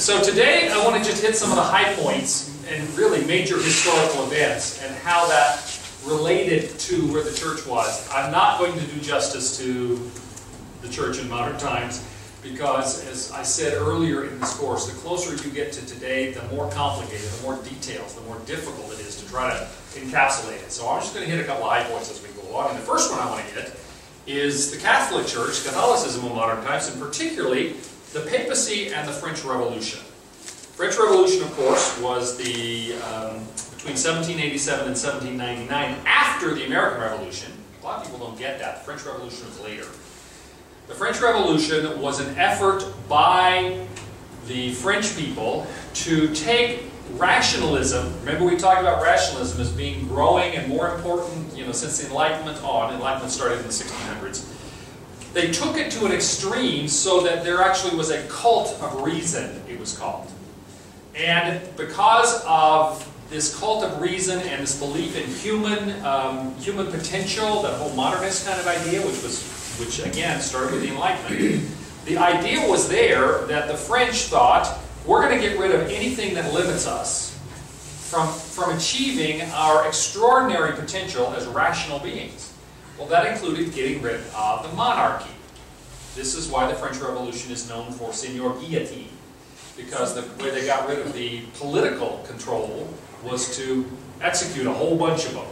So today I want to just hit some of the high points and really major historical events and how that related to where the church was. I'm not going to do justice to the church in modern times because, as I said earlier in this course, the closer you get to today, the more complicated, the more details, the more difficult it is to try to encapsulate it. So I'm just going to hit a couple of high points as we go along. And the first one I want to hit is the Catholic Church, Catholicism in modern times, and particularly the papacy and the French Revolution. French Revolution, of course, was the um, between 1787 and 1799, after the American Revolution. A lot of people don't get that. The French Revolution was later. The French Revolution was an effort by the French people to take rationalism, remember we talked about rationalism as being growing and more important, you know, since the Enlightenment on, Enlightenment started in the 1600s. They took it to an extreme so that there actually was a cult of reason, it was called. And because of this cult of reason and this belief in human um, human potential, that whole modernist kind of idea, which was which again started with the Enlightenment, the idea was there that the French thought we're going to get rid of anything that limits us from, from achieving our extraordinary potential as rational beings. Well, that included getting rid of the monarchy. This is why the French Revolution is known for Seigneur Guillotine, because the way they got rid of the political control was to execute a whole bunch of them,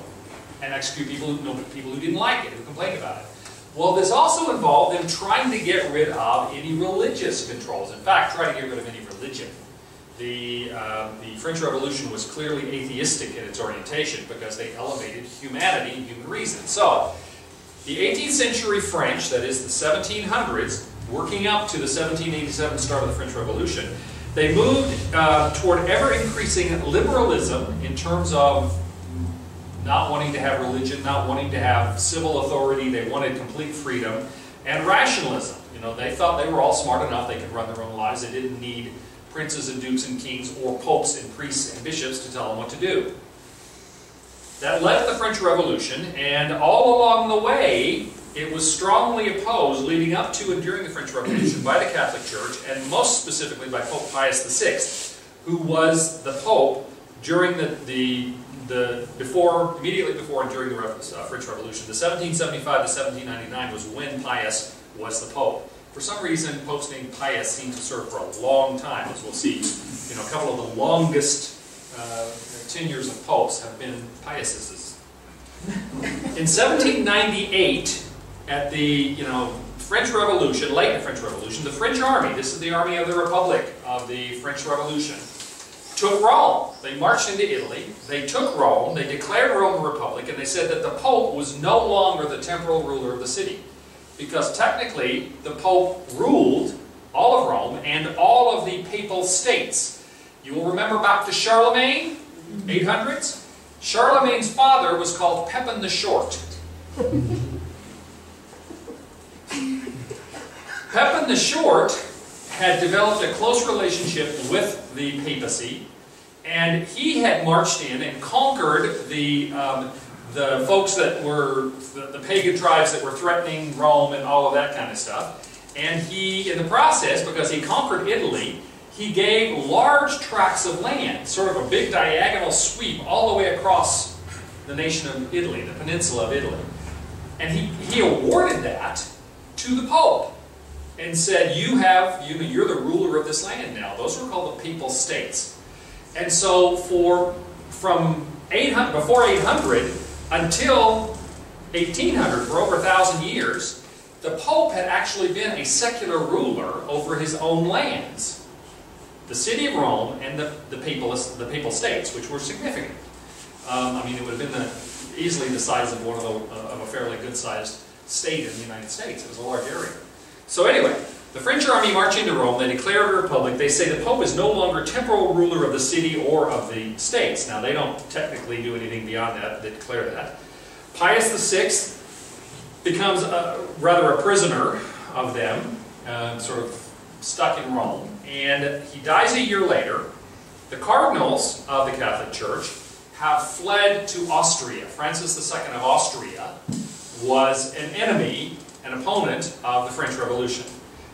and execute people who, people who didn't like it, who complained about it. Well, this also involved them trying to get rid of any religious controls. In fact, trying to get rid of any religion. The, uh, the French Revolution was clearly atheistic in its orientation because they elevated humanity and human reason. So, the 18th century French, that is the 1700s, working up to the 1787 start of the French Revolution, they moved uh, toward ever-increasing liberalism in terms of not wanting to have religion, not wanting to have civil authority, they wanted complete freedom, and rationalism. You know, they thought they were all smart enough they could run their own lives. They didn't need princes and dukes and kings or popes and priests and bishops to tell them what to do. That led to the French Revolution, and all along the way, it was strongly opposed leading up to and during the French Revolution by the Catholic Church, and most specifically by Pope Pius VI, who was the Pope during the, the the before, immediately before and during the uh, French Revolution, the 1775 to 1799 was when Pius was the Pope. For some reason, popes name Pius seemed to serve for a long time, as we'll see. You know, a couple of the longest uh, tenures of popes have been Pius's. In 1798, at the you know French Revolution, late in the French Revolution, the French army, this is the army of the Republic of the French Revolution, took Rome. They marched into Italy. They took Rome. They declared Rome a republic, and they said that the Pope was no longer the temporal ruler of the city. Because technically, the Pope ruled all of Rome and all of the papal states. You will remember back to Charlemagne, 800s? Charlemagne's father was called Pepin the Short. Pepin the Short had developed a close relationship with the papacy, and he had marched in and conquered the, um, the folks that were, the, the, pagan tribes that were threatening Rome and all of that kind of stuff. And he, in the process, because he conquered Italy, he gave large tracts of land, sort of a big diagonal sweep all the way across the nation of Italy, the peninsula of Italy. And he, he awarded that to the Pope and said, you have, you, you're the ruler of this land now. Those were called the papal states. And so for, from 800, before 800 until 1800, for over a thousand years, the Pope had actually been a secular ruler over his own lands. The city of Rome and the, the, papal, the papal states, which were significant. Um, I mean, it would have been the, easily the size of one of, the, of a fairly good-sized state in the United States. It was a large area. So anyway, the French army march into Rome, they declare a republic, they say the Pope is no longer temporal ruler of the city or of the states. Now they don't technically do anything beyond that, they declare that. Pius VI becomes a, rather a prisoner of them, uh, sort of stuck in Rome, and he dies a year later. The cardinals of the Catholic Church have fled to Austria. Francis II of Austria was an enemy an opponent of the French Revolution.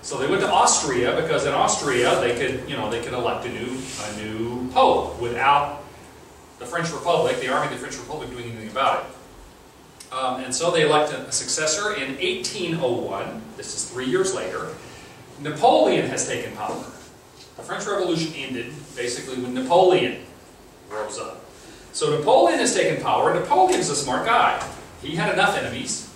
So they went to Austria because in Austria they could, you know, they could elect a new, a new pope without the French Republic, the army of the French Republic doing anything about it. Um, and so they elected a successor in 1801. This is three years later. Napoleon has taken power. The French Revolution ended basically when Napoleon rose up. So Napoleon has taken power. Napoleon's a smart guy. He had enough enemies,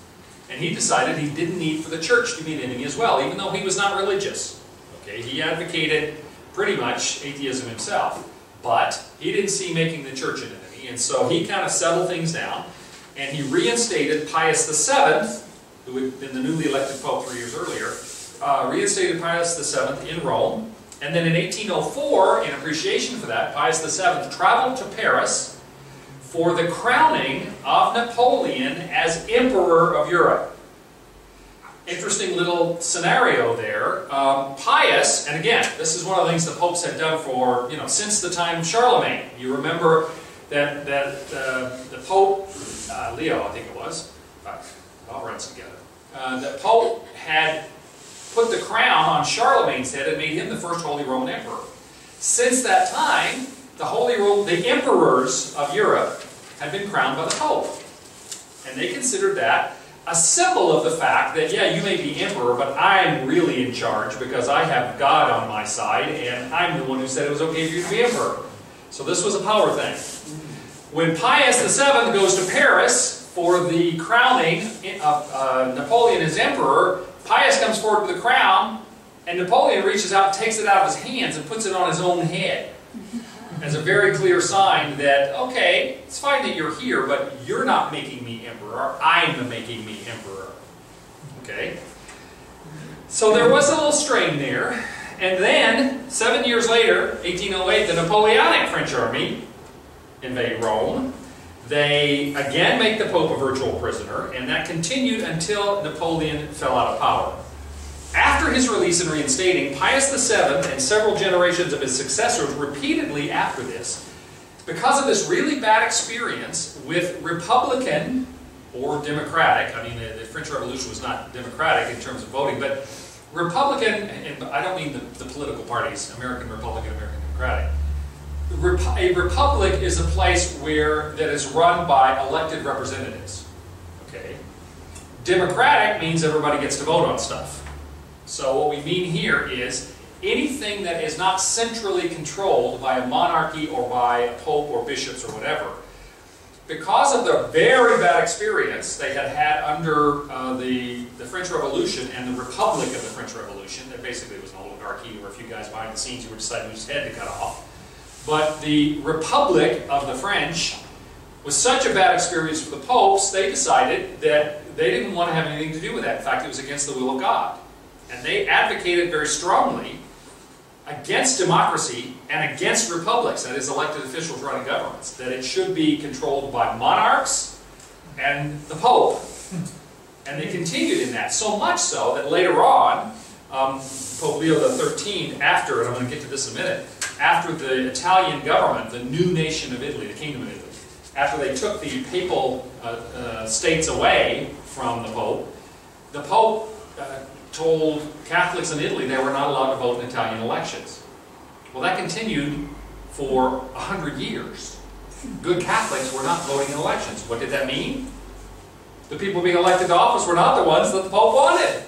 and he decided he didn't need for the church to be an enemy as well, even though he was not religious. Okay, he advocated pretty much atheism himself, but he didn't see making the church an enemy, and so he kind of settled things down, and he reinstated Pius VII, who had been the newly elected pope three years earlier, uh, reinstated Pius VII in Rome, and then in 1804, in appreciation for that, Pius VII traveled to Paris for the crowning of Napoleon as Emperor of Europe. Interesting little scenario there. Um, Pius, and again, this is one of the things the popes had done for, you know, since the time of Charlemagne. You remember that, that uh, the Pope, uh, Leo, I think it was, uh, it all runs together, uh, the Pope had put the crown on Charlemagne's head and made him the first Holy Roman Emperor. Since that time, the Holy Roman, the emperors of Europe had been crowned by the Pope. And they considered that a symbol of the fact that, yeah, you may be emperor, but I'm really in charge because I have God on my side and I'm the one who said it was okay for you to be emperor. So this was a power thing. When Pius VII goes to Paris for the crowning of uh, Napoleon as emperor, Pius comes forward with the crown, and Napoleon reaches out takes it out of his hands and puts it on his own head as a very clear sign that, okay, it's fine that you're here, but you're not making me emperor. I'm making me emperor. Okay? So there was a little strain there. And then, seven years later, 1808, the Napoleonic French army invade Rome. They again make the Pope a virtual prisoner, and that continued until Napoleon fell out of power. After his release and reinstating, Pius VII and several generations of his successors repeatedly after this, because of this really bad experience with Republican or Democratic, I mean, the, the French Revolution was not democratic in terms of voting, but Republican, and I don't mean the, the political parties, American Republican, American Democratic. A republic is a place where that is run by elected representatives. Okay. Democratic means everybody gets to vote on stuff. So what we mean here is anything that is not centrally controlled by a monarchy or by a pope or bishops or whatever. Because of the very bad experience they had had under uh, the, the French Revolution and the Republic of the French Revolution, that basically was an oligarchy or a few guys behind the scenes who were deciding whose head to cut off. But the Republic of the French was such a bad experience for the popes, they decided that they didn't want to have anything to do with that. In fact, it was against the will of God. And they advocated very strongly against democracy and against republics, that is, elected officials running governments, that it should be controlled by monarchs and the Pope. And they continued in that, so much so that later on, um, Pope Leo XIII, after, and I'm going to get to this in a minute, after the Italian government, the new nation of Italy, the Kingdom of Italy, after they took the papal uh, uh, states away from the Pope, the Pope uh, told Catholics in Italy they were not allowed to vote in Italian elections. Well, that continued for a hundred years. Good Catholics were not voting in elections. What did that mean? The people being elected to office were not the ones that the Pope wanted.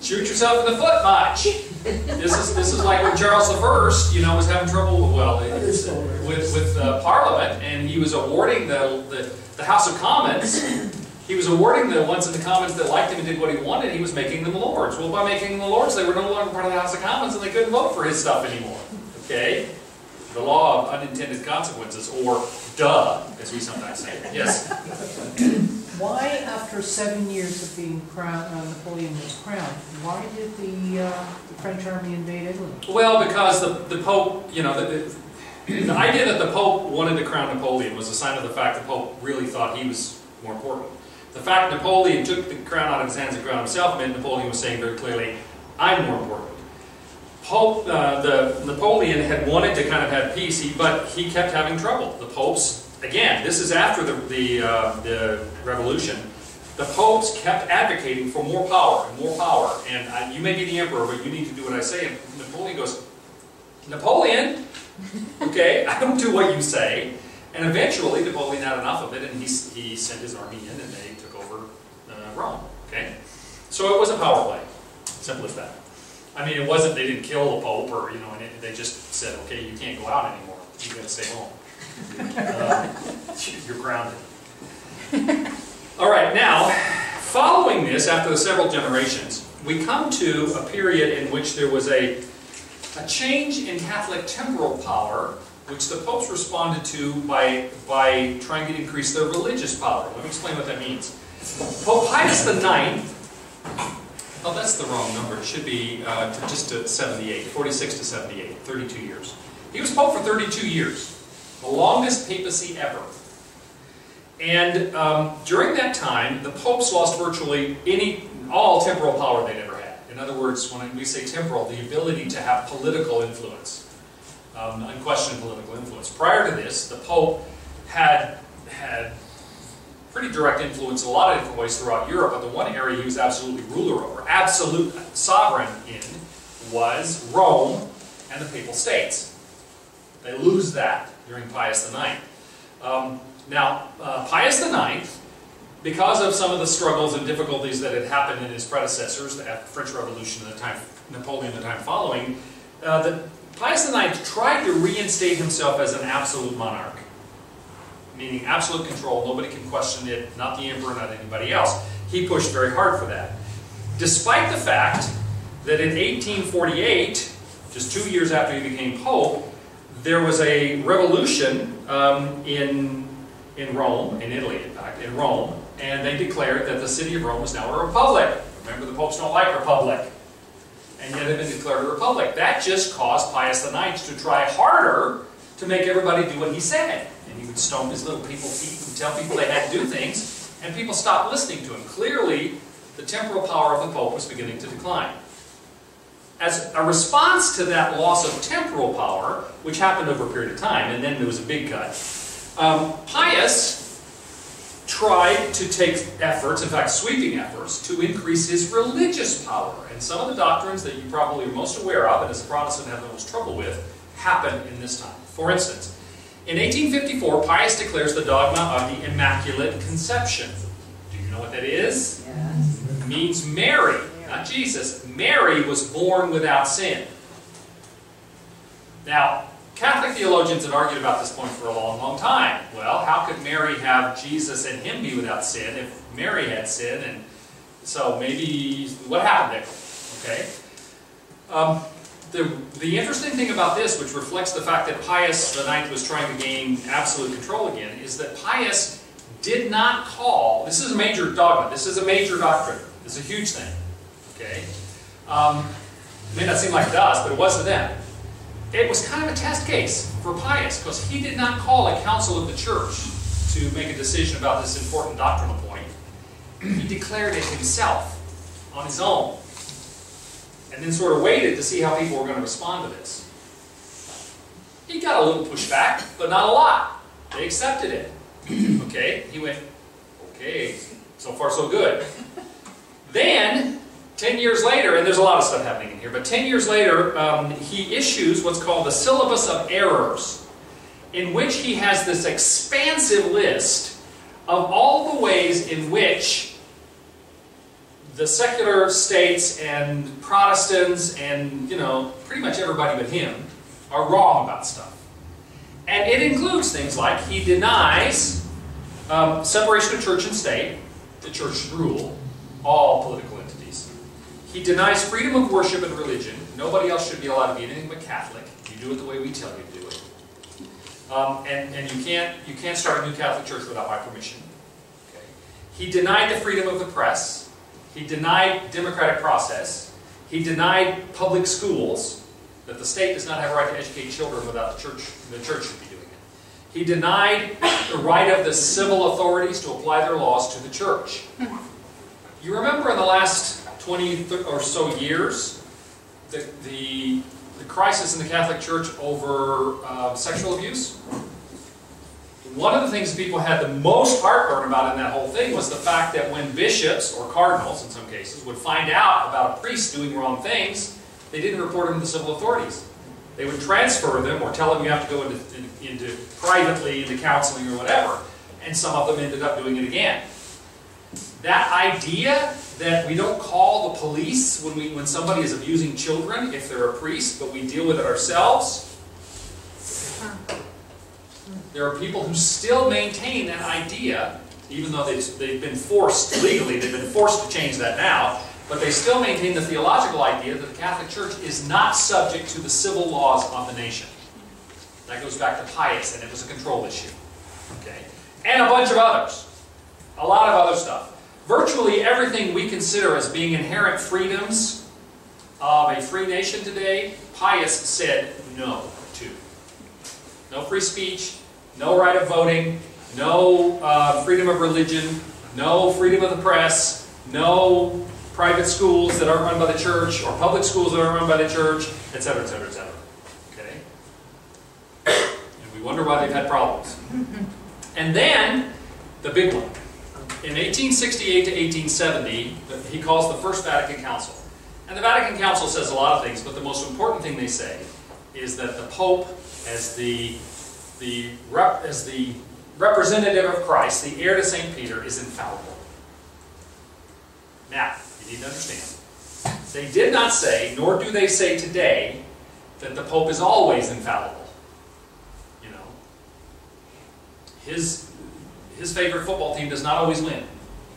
Shoot yourself in the foot much. This is this is like when Charles I, you know, was having trouble with well with with uh, Parliament, and he was awarding the, the the House of Commons he was awarding the ones in the Commons that liked him and did what he wanted, he was making them lords. Well, by making them lords, they were no longer part of the House of Commons and they couldn't vote for his stuff anymore. Okay? The law of unintended consequences, or duh, as we sometimes say. Yes? Why, after seven years of being crowned, uh, Napoleon was crowned, why did the, uh, the French army invade Italy? Well, because the, the Pope, you know, the, the, the idea that the Pope wanted to crown Napoleon was a sign of the fact the Pope really thought he was more important. The fact Napoleon took the crown out of his hands and crowned himself meant Napoleon was saying very clearly, I'm more important. Pope, uh, the Napoleon had wanted to kind of have peace, he, but he kept having trouble. The popes, again, this is after the, the, uh, the revolution, the popes kept advocating for more power and more power. And you may be the emperor, but you need to do what I say. And Napoleon goes, Napoleon, okay, I don't do what you say. And eventually, Napoleon had enough of it, and he, he sent his army in, and they took over uh, Rome. Okay, so it was a power play. Simple as that. I mean, it wasn't they didn't kill the pope, or you know, they just said, okay, you can't go out anymore. You got to stay home. Uh, you're grounded. All right, now, following this, after the several generations, we come to a period in which there was a, a change in Catholic temporal power, which the popes responded to by, by trying to increase their religious power. Let me explain what that means. Pope Pius IX, oh, that's the wrong number. It should be uh, just to 78, 46 to 78, 32 years. He was pope for 32 years, the longest papacy ever. And um, during that time, the popes lost virtually any, all temporal power they'd ever had. In other words, when we say temporal, the ability to have political influence, um, unquestioned political influence. Prior to this, the pope had had pretty direct influence in a lot of different ways throughout Europe, but the one area he was absolutely ruler over, absolute sovereign in, was Rome and the Papal States. They lose that during Pius IX. Um, now, uh, Pius IX, because of some of the struggles and difficulties that had happened in his predecessors, the French Revolution and the time, Napoleon the time following, uh, the, Pius IX tried to reinstate himself as an absolute monarch, meaning absolute control, nobody can question it, not the emperor, not anybody else. He pushed very hard for that. Despite the fact that in 1848, just two years after he became pope, there was a revolution um, in in Rome, in Italy in fact, in Rome, and they declared that the city of Rome was now a republic. Remember, the popes don't like republic. And yet had been declared a republic. That just caused Pius IX to try harder to make everybody do what he said. And he would stomp his little people feet and tell people they had to do things, and people stopped listening to him. Clearly, the temporal power of the Pope was beginning to decline. As a response to that loss of temporal power, which happened over a period of time, and then there was a big cut, um, Pius tried to take efforts, in fact sweeping efforts, to increase his religious power. And some of the doctrines that you probably are most aware of, and as a Protestant have the most trouble with, happen in this time. For instance, in 1854, Pius declares the dogma of the Immaculate Conception. Do you know what that is? Yes. It means Mary, not Jesus. Mary was born without sin. Now, Catholic theologians have argued about this point for a long, long time. Well, how could Mary have Jesus and him be without sin if Mary had sin? And so maybe, what happened there? Okay. Um, the, the interesting thing about this, which reflects the fact that Pius IX was trying to gain absolute control again, is that Pius did not call, this is a major dogma, this is a major doctrine, this is a huge thing. Okay? Um, it may not seem like it does, but it was to them it was kind of a test case for Pius because he did not call a council of the church to make a decision about this important doctrinal point. He declared it himself on his own and then sort of waited to see how people were going to respond to this. He got a little pushback, but not a lot. They accepted it. okay, he went, okay, so far so good. Then 10 years later, and there's a lot of stuff happening in here, but 10 years later, um, he issues what's called the Syllabus of Errors, in which he has this expansive list of all the ways in which the secular states and Protestants and, you know, pretty much everybody but him are wrong about stuff. And it includes things like he denies um, separation of church and state, the church should rule all political he denies freedom of worship and religion. Nobody else should be allowed to be anything but Catholic. You do it the way we tell you to do it. Um, and and you, can't, you can't start a new Catholic church without my permission. Okay. He denied the freedom of the press. He denied democratic process. He denied public schools, that the state does not have a right to educate children without the church, the church should be doing it. He denied the right of the civil authorities to apply their laws to the church. You remember in the last 20 or so years, the, the, the crisis in the Catholic Church over uh, sexual abuse. one of the things people had the most heartburn about in that whole thing was the fact that when bishops, or cardinals in some cases, would find out about a priest doing wrong things, they didn't report them to the civil authorities. They would transfer them or tell them you have to go into, into privately into counseling or whatever. And some of them ended up doing it again. That idea that we don't call the police when, we, when somebody is abusing children if they're a priest, but we deal with it ourselves, there are people who still maintain that idea, even though they've, they've been forced legally, they've been forced to change that now, but they still maintain the theological idea that the Catholic Church is not subject to the civil laws of the nation. That goes back to Pius, and it was a control issue. Okay? And a bunch of others. A lot of other stuff. Virtually everything we consider as being inherent freedoms of a free nation today, Pius said no to. No free speech, no right of voting, no uh, freedom of religion, no freedom of the press, no private schools that aren't run by the church, or public schools that aren't run by the church, etc., etc., etc. Okay? And we wonder why they've had problems. And then, the big one. In 1868 to 1870, he calls the First Vatican Council. And the Vatican Council says a lot of things, but the most important thing they say is that the Pope, as the the, rep, as the representative of Christ, the heir to St. Peter, is infallible. Now, you need to understand. They did not say, nor do they say today, that the Pope is always infallible. You know, his, his favorite football team does not always win.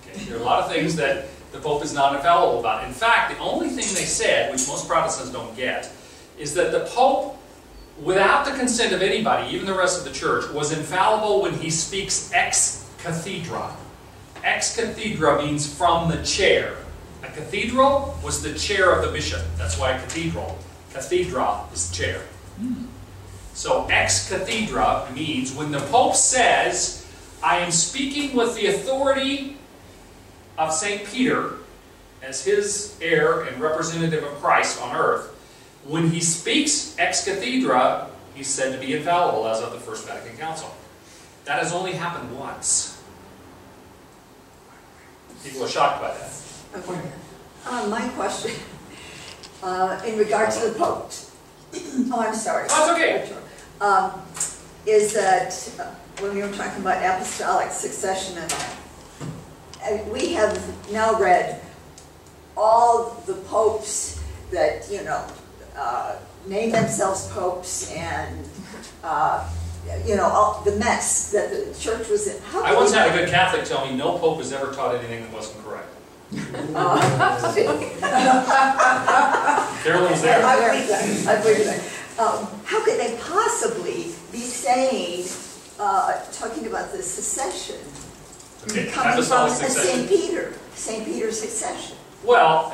Okay? There are a lot of things that the Pope is not infallible about. In fact, the only thing they said, which most Protestants don't get, is that the Pope without the consent of anybody, even the rest of the church, was infallible when he speaks ex cathedra. Ex cathedra means from the chair. A cathedral was the chair of the bishop. That's why a cathedral. Cathedra is the chair. Hmm. So ex cathedra means when the Pope says, I am speaking with the authority of St. Peter as his heir and representative of Christ on earth, when he speaks ex cathedra, he's said to be infallible as of the First Vatican Council. That has only happened once. People are shocked by that. Okay. Uh, my question, uh, in regard to the Pope, oh, I'm sorry. Oh, it's okay. Um, is that uh, when we were talking about apostolic succession and all, we have now read all the popes that, you know, uh, name themselves popes and, uh, you know, all, the mess that the church was in. How I once had a good Catholic tell me no pope has ever taught anything that wasn't correct. Carolyn was there. I believe that, I believe that. Um, how could they possibly be saying, uh, talking about the secession, Okay, coming from. St. Peter, St. Peter's succession? Well,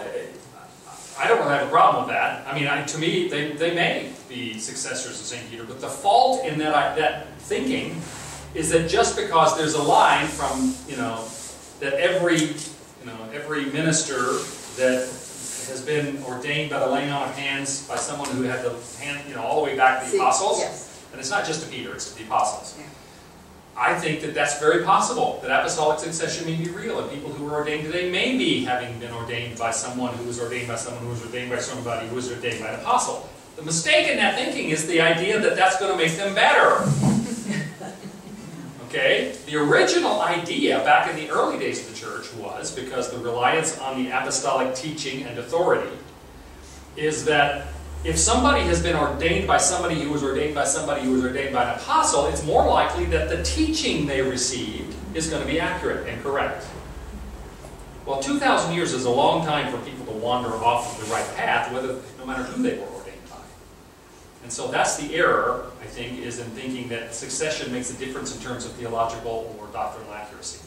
I don't really have a problem with that. I mean, I, to me, they, they may be successors of St. Peter, but the fault in that, I, that thinking is that just because there's a line from, you know, that every, you know, every minister that has been ordained by the laying on of hands by someone who had the hand, you know, all the way back to the apostles, Yes. and it's not just to Peter, it's to the apostles. Yeah. I think that that's very possible, that apostolic succession may be real, and people who are ordained today may be having been ordained by someone who was ordained by someone who was ordained by somebody who was ordained by an apostle. The mistake in that thinking is the idea that that's going to make them better. Okay? The original idea back in the early days of the church was, because the reliance on the apostolic teaching and authority, is that if somebody has been ordained by somebody who was ordained by somebody who was ordained by an apostle, it's more likely that the teaching they received is going to be accurate and correct. Well, 2,000 years is a long time for people to wander off of the right path, whether, no matter who they were ordained by. And so that's the error, I think, is in thinking that succession makes a difference in terms of theological or doctrinal accuracy.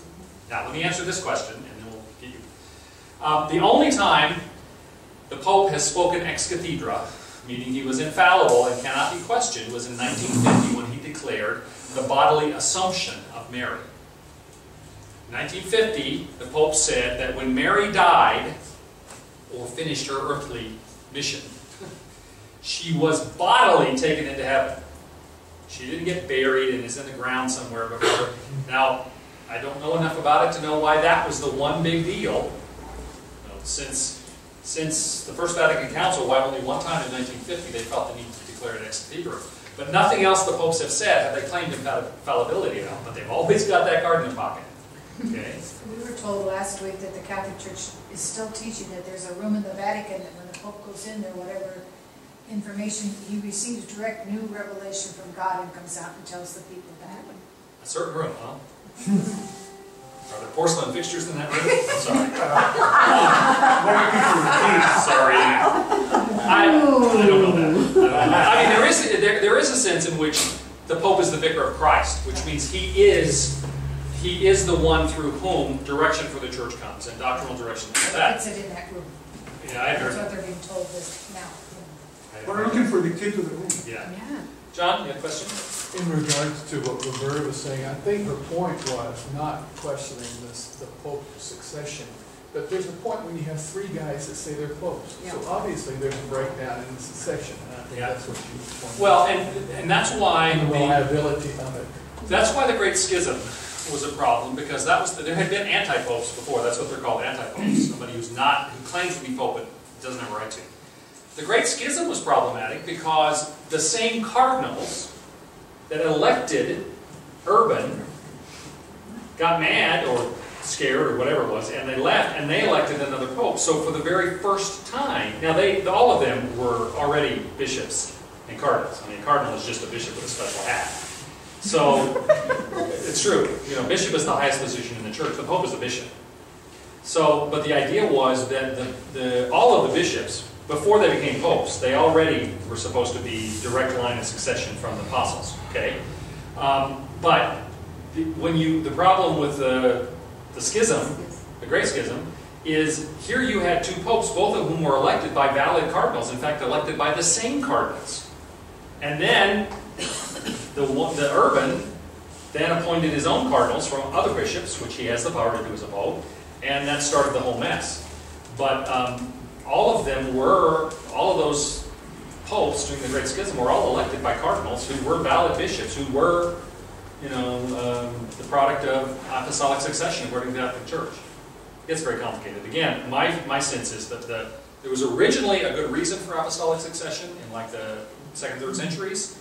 Now, let me answer this question, and then we'll get you. Um, the only time the Pope has spoken ex cathedra, meaning he was infallible and cannot be questioned, was in 1950 when he declared the bodily assumption of Mary. 1950, the Pope said that when Mary died, or finished her earthly mission, she was bodily taken into heaven. She didn't get buried and is in the ground somewhere before. Now, I don't know enough about it to know why that was the one big deal. Since, since the First Vatican Council, why only one time in 1950 they felt the need to declare it ex cathedra. But nothing else the popes have said have they claimed infallibility on, but they've always got that card in their pocket. Okay? We were told last week that the Catholic Church is still teaching that there's a room in the Vatican that when the Pope goes in there, whatever information, he receives direct new revelation from God and comes out and tells the people that. A certain room, huh? Are there porcelain fixtures in that room? I'm sorry. Sorry. I, I don't know that. I don't know that. I mean, there is, there, there is a sense in which the Pope is the vicar of Christ, which means he is, he is the one through whom direction for the church comes, and doctrinal direction. That, Puts it in that room. yeah, I heard. That's heard. what they're being told this now. We're looking for the key to the room. Yeah. Yeah. John, you have a question? In regards to what Roberta was saying, I think her point was not questioning this, the pope succession, but there's a point when you have three guys that say they're popes. So obviously, there's a breakdown in the succession, and I think Yeah. that's what she was pointing. Well, and, and that's why And the the, reliability of it. that's why the Great Schism was a problem, because that was, there had been anti-popes before, that's what they're called, anti-popes. Somebody who's not, who claims to be pope but doesn't have a right to. The Great Schism was problematic because the same cardinals that elected Urban got mad or scared or whatever it was, and they left, and they elected another pope. So for the very first time, now they, all of them were already bishops and cardinals. I mean, a cardinal is just a bishop with a special hat. So it's true. You know, bishop is the highest position in the church. The pope is a bishop. So, but the idea was that the, the, all of the bishops, before they became popes, they already were supposed to be direct line of succession from the apostles. Okay, um, but the, when you the problem with the the schism, the Great Schism, is here you had two popes, both of whom were elected by valid cardinals. In fact, elected by the same cardinals, and then the the Urban then appointed his own cardinals from other bishops, which he has the power to do as a pope, and that started the whole mess. But um, all of them were, all of those popes during the Great Schism were all elected by cardinals who were valid bishops, who were, you know, um, the product of apostolic succession according to the Catholic Church. It gets very complicated. Again, my, my sense is that the, there was originally a good reason for apostolic succession in like the second, third centuries,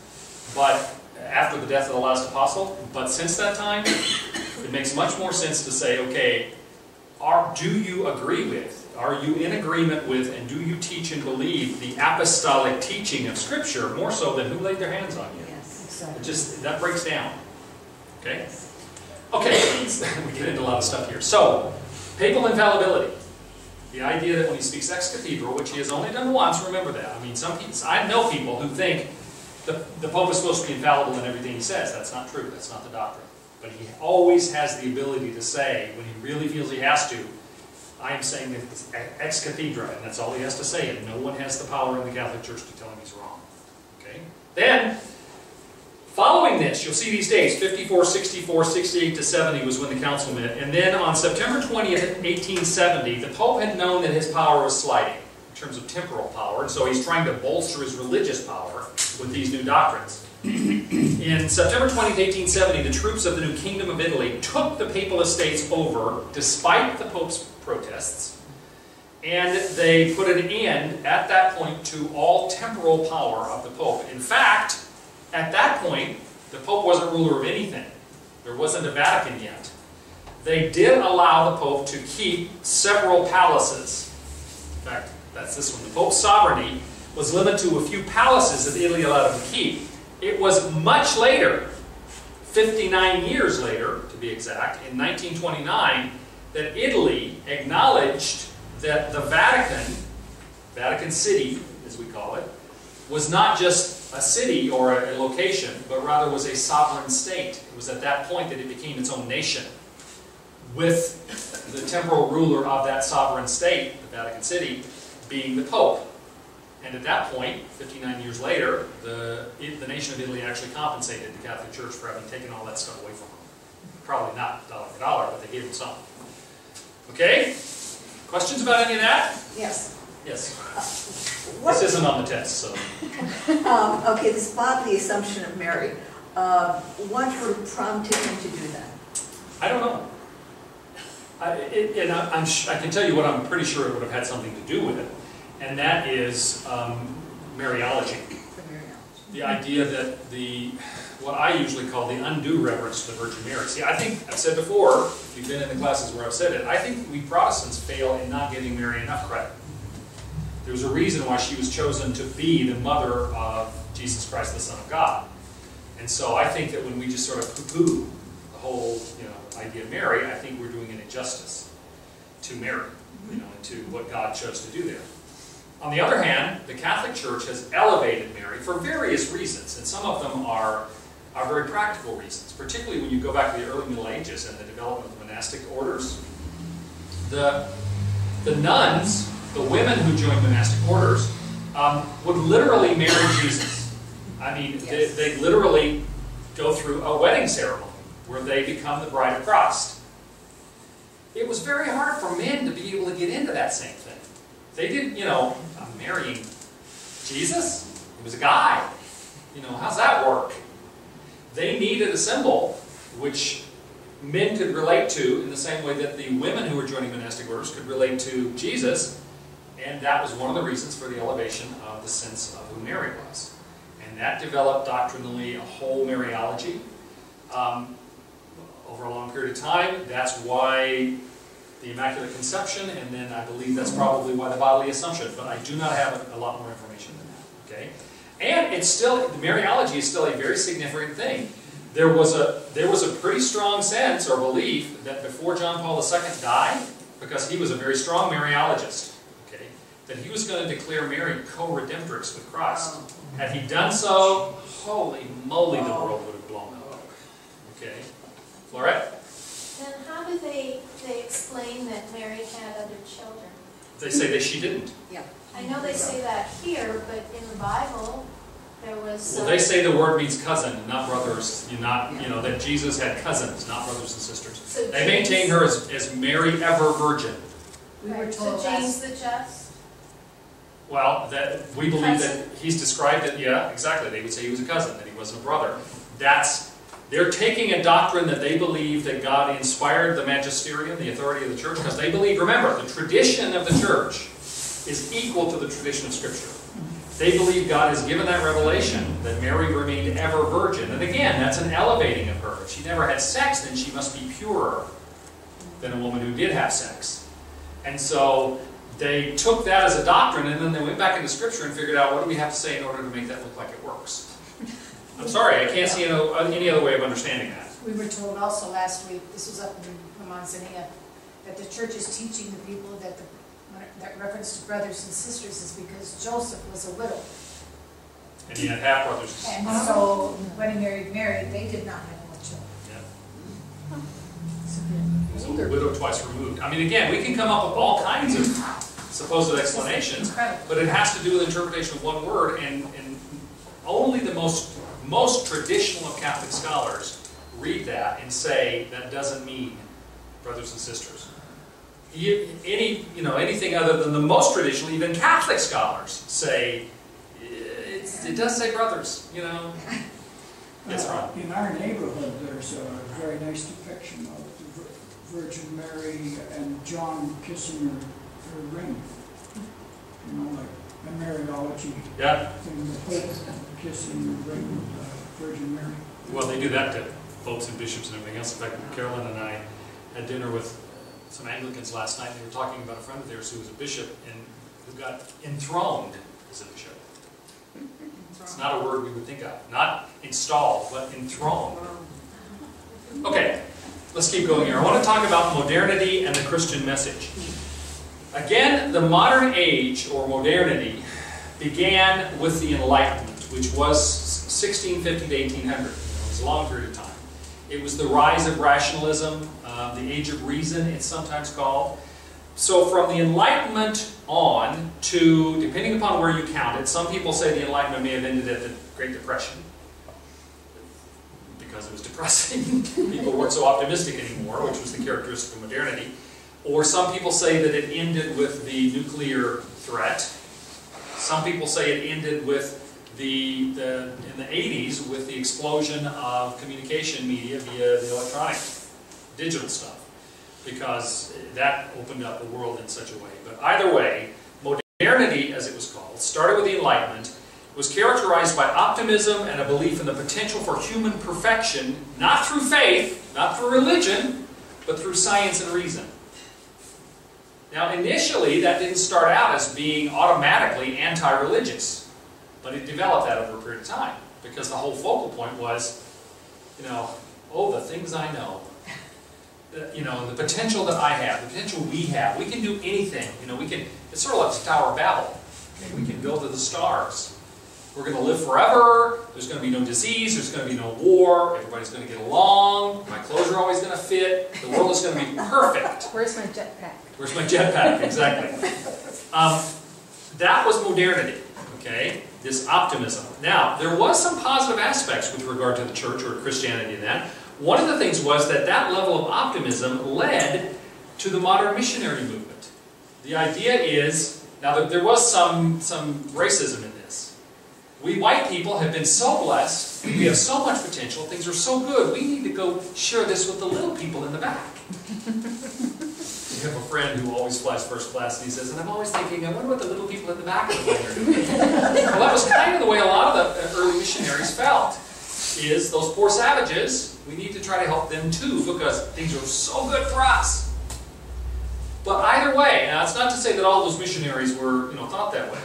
but after the death of the last apostle, but since that time, it makes much more sense to say, okay, are, do you agree with, are you in agreement with, and do you teach and believe the apostolic teaching of Scripture more so than who laid their hands on you? Yes. It Exactly. just, that breaks down. Okay? Okay, we get into a lot of stuff here. So, papal infallibility. The idea that when he speaks ex cathedra, which he has only done once, remember that. I mean, some people, I know people who think the, the Pope is supposed to be infallible in everything he says. That's not true. That's not the doctrine. But he always has the ability to say, when he really feels he has to, I am saying that it's ex cathedra, and that's all he has to say, and no one has the power in the Catholic Church to tell him he's wrong. Okay? Then, following this, you'll see these days, 54, 64, 68 to 70 was when the council met, and then on September 20th, 1870, the Pope had known that his power was sliding in terms of temporal power, and so he's trying to bolster his religious power with these new doctrines. In September 20th, 1870, the troops of the new Kingdom of Italy took the papal estates over despite the Pope's protests, and they put an end at that point to all temporal power of the Pope. In fact, at that point, the Pope wasn't ruler of anything. There wasn't a Vatican yet. They did allow the Pope to keep several palaces. In fact, that's this one. The Pope's sovereignty was limited to a few palaces that Italy allowed him to keep. It was much later, 59 years later to be exact, in 1929, that Italy acknowledged that the Vatican, Vatican City as we call it, was not just a city or a, location, but rather was a sovereign state. It was at that point that it became its own nation, with the temporal ruler of that sovereign state, the Vatican City, being the Pope. And at that point, 59 years later, the, it- the nation of Italy actually compensated the Catholic Church for having taken all that stuff away from them. Probably not dollar for dollar, but they gave them some. Okay? Questions about any of that? Yes. Yes. What, This isn't on the test, so. um, okay, this bodily assumption of Mary. uh, what would have prompted him to do that? I don't know. I, it, and I, I'm, sh- I can tell you what I'm pretty sure it would have had something to do with it, and that is um, Mariology. The idea that the, what I usually call the undue reverence to the Virgin Mary. See, I think, I've said before, if you've been in the classes where I've said it, I think we Protestants fail in not giving Mary enough credit. There's a reason why she was chosen to be the mother of Jesus Christ, the Son of God. And so I think that when we just sort of poo-poo the whole, you know, idea of Mary, I think we're doing an injustice to Mary, you know, and to what God chose to do there. On the other hand, the Catholic Church has elevated Mary for various reasons, and some of them are, are very practical reasons, particularly when you go back to the early Middle Ages and the development of monastic orders. The, the nuns, the women who joined monastic orders, um, would literally marry Jesus. I mean, they, they literally go through a wedding ceremony where they become the bride of Christ. It was very hard for men to be able to get into that same thing. They didn't, you know, I'm marrying Jesus? He was a guy. You know, how's that work? They needed a symbol which men could relate to in the same way that the women who were joining monastic orders could relate to Jesus. And that was one of the reasons for the elevation of the sense of who Mary was. And that developed doctrinally a whole Mariology. Um, over a long period of time, that's why the Immaculate Conception, and then I believe that's probably why the bodily assumption, but I do not have a, a lot more information than that, okay? And it's still, the Mariology is still a very significant thing. There was a, there was a pretty strong sense or belief that before John Paul II died, because he was a very strong Mariologist, okay, that he was going to declare Mary co-redemptrix with Christ. Oh. Had he done so, holy moly, the world would have blown up. Okay? Florette? Then how do they, they explain that Mary had other children? They say that she didn't. Yeah. I know they say that here, but in the Bible, there was. Well, uh, they say the word means cousin, not brothers. You not, you know, that Jesus had cousins, not brothers and sisters. So They maintain her as, as Mary ever virgin. We were told So James the Just? Well, that, we believe that he's described it, yeah, exactly. They would say he was a cousin, that he wasn't a brother. That's, they're taking a doctrine that they believe that God inspired the magisterium, the authority of the church, because they believe, remember, the tradition of the church is equal to the tradition of Scripture. They believe God has given that revelation that Mary remained ever virgin. And again, that's an elevating of her. If she never had sex, then she must be purer than a woman who did have sex. And so they took that as a doctrine and then they went back into Scripture and figured out what do we have to say in order to make that look like it works. I'm sorry, I can't see any other way of understanding that. We were told also last week, this was up in Manzanilla, that the church is teaching the people that the, that reference to brothers and sisters is because Joseph was a widow. And he had half brothers. And so when he married Mary, they did not have more children. He was a widow twice removed. I mean, again, we can come up with all kinds of supposed explanations, but it has to do with interpretation of one word, and, and only the most, most traditional of Catholic scholars read that and say that doesn't mean brothers and sisters. You, any, you know, anything other than the most traditional, even Catholic scholars say it's, it does say brothers, you know. Yes, Ron. Uh, In our neighborhood, there's a very nice depiction of the Virgin Mary and John kissing her, her ring. You know, like a Mariology Yeah. thing, the Pope kissing the ring of uh, Virgin Mary. Well, they do that to popes and bishops and everything else. In fact, Carolyn and I had dinner with some Anglicans last night. They were talking about a friend of theirs who was a bishop and who got enthroned as a bishop. It's not a word we would think of. Not installed, but enthroned. Okay, let's keep going here. I want to talk about modernity and the Christian message. Again, the modern age, or modernity, began with the Enlightenment, which was 1650 to 1800. It was a long period of time. It was the rise of rationalism, uh, the age of reason, it's sometimes called. So from the Enlightenment on to, depending upon where you count it, some people say the Enlightenment may have ended at the Great Depression because it was depressing. people weren't so optimistic anymore, which was the characteristic of modernity. Or some people say that it ended with the nuclear threat. Some people say it ended with the, the, in the 80s with the explosion of communication media via the electronic, digital stuff, because that opened up the world in such a way. But either way, modernity, as it was called, started with the Enlightenment, was characterized by optimism and a belief in the potential for human perfection, not through faith, not through religion, but through science and reason. Now, initially, that didn't start out as being automatically anti-religious, but it developed that over a period of time, because the whole focal point was, you know, oh, the things I know, you know, the potential that I have, the potential we have, we can do anything, you know, we can, it's sort of like the Tower of Babel, okay, we can go to the stars. We're going to live forever, there's going to be no disease, there's going to be no war, everybody's going to get along, my clothes are always going to fit, the world is going to be perfect. Where's my jetpack? Where's my jetpack? Exactly. Um, that was modernity, okay? This optimism. Now, there was some positive aspects with regard to the church or Christianity in that. One of the things was that that level of optimism led to the modern missionary movement. The idea is, now there- there was some, some racism in this. We white people have been so blessed, we have so much potential, things are so good, we need to go share this with the little people in the back. We have a friend who always flies first class, and he says, and I'm always thinking, I wonder what the little people in the back of the plane are doing. well, that was kind of the way a lot of the early missionaries felt, is those poor savages, we need to try to help them too, because things are so good for us. But either way, now it's not to say that all those missionaries were, you know, thought that way.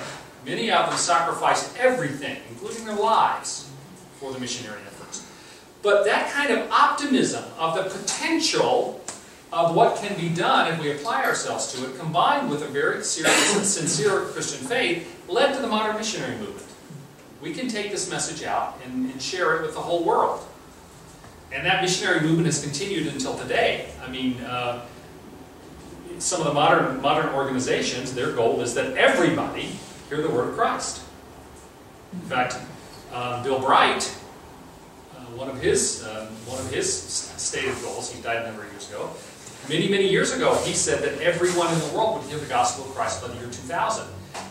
Many of them sacrificed everything, including their lives, for the missionary efforts. But that kind of optimism of the potential of what can be done if we apply ourselves to it, combined with a very serious and sincere Christian faith, led to the modern missionary movement. We can take this message out and, and share it with the whole world. And that missionary movement has continued until today. I mean, uh, some of the modern, modern organizations, their goal is that everybody hear the word of Christ. In fact, um, Bill Bright, uh, one of his um, one of his stated goals, he died a number of years ago. Many many years ago, he said that everyone in the world would hear the gospel of Christ by the year 2000.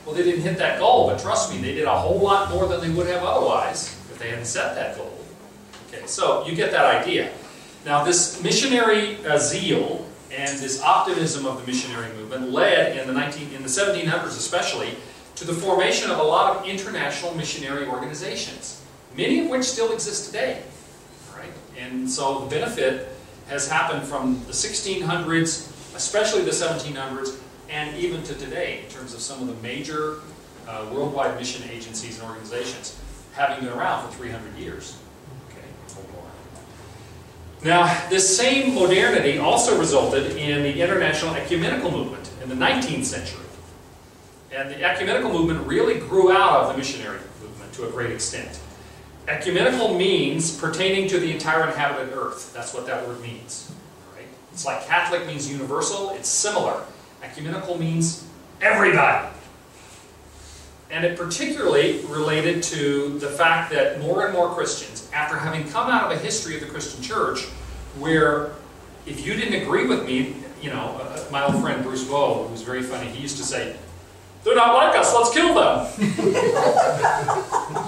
Well, they didn't hit that goal, but trust me, they did a whole lot more than they would have otherwise if they hadn't set that goal. Okay, so you get that idea. Now, this missionary uh, zeal and this optimism of the missionary movement led in the 19 in the 1700s, especially, to the formation of a lot of international missionary organizations, many of which still exist today. Right, and so the benefit has happened from the 1600s, especially the 1700s, and even to today, in terms of some of the major uh, worldwide mission agencies and organizations, having been around for 300 years. Okay. Now, this same modernity also resulted in the international ecumenical movement in the 19th century. And the ecumenical movement really grew out of the missionary movement to a great extent. Ecumenical means pertaining to the entire inhabited earth. That's what that word means. Right? It's like Catholic means universal, it's similar. Ecumenical means everybody. And it particularly related to the fact that more and more Christians, after having come out of a history of the Christian church, where if you didn't agree with me, you know, uh, my old friend Bruce Bowe, was very funny, he used to say, they're not like us, let's kill them.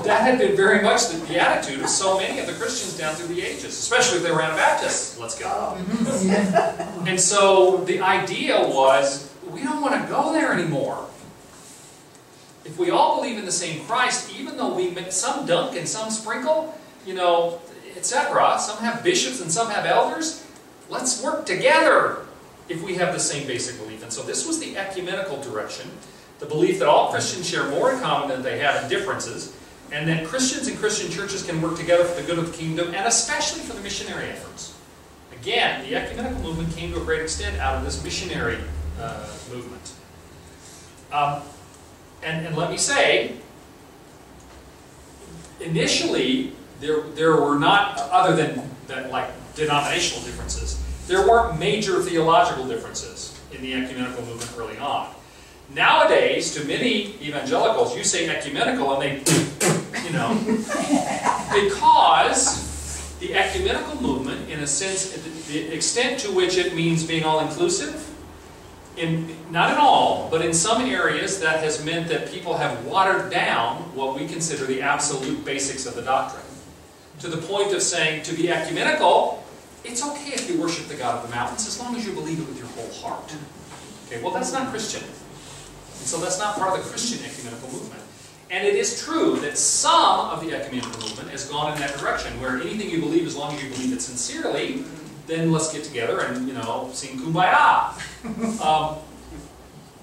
that had been very much the, the attitude of so many of the Christians down through the ages, especially if they were Anabaptists. Let's go. Mm-hmm. And so the idea was, we don't want to go there anymore. If we all believe in the same Christ, even though we some dunk and some sprinkle, you know, etc., some have bishops and some have elders, let's work together if we have the same basic belief. And so this was the ecumenical direction, the belief that all Christians share more in common than they have in differences, and that Christians and Christian churches can work together for the good of the kingdom, and especially for the missionary efforts. Again, the ecumenical movement came to a great extent out of this missionary uh, movement. Um, and, and let me say, initially, there, there were not, other than that, like denominational differences, there weren't major theological differences in the ecumenical movement early on. Nowadays, to many evangelicals, you say ecumenical and they, you know, because the ecumenical movement, in a sense, the extent to which it means being all inclusive, in, not in all, but in some areas that has meant that people have watered down what we consider the absolute basics of the doctrine. To the point of saying, to be ecumenical, it's okay if you worship the God of the mountains as long as you believe it with your whole heart. Okay, well that's not Christian. And so that's not part of the Christian ecumenical movement. And it is true that some of the ecumenical movement has gone in that direction, where anything you believe, as long as you believe it sincerely, then let's get together and, you know, sing Kumbaya. Um,